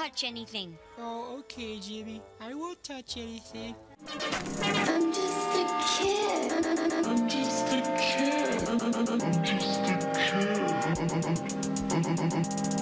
touch anything. Oh, okay, Jimmy. I won't touch anything. I'm just a kid. I'm just a kid. I'm just a kid.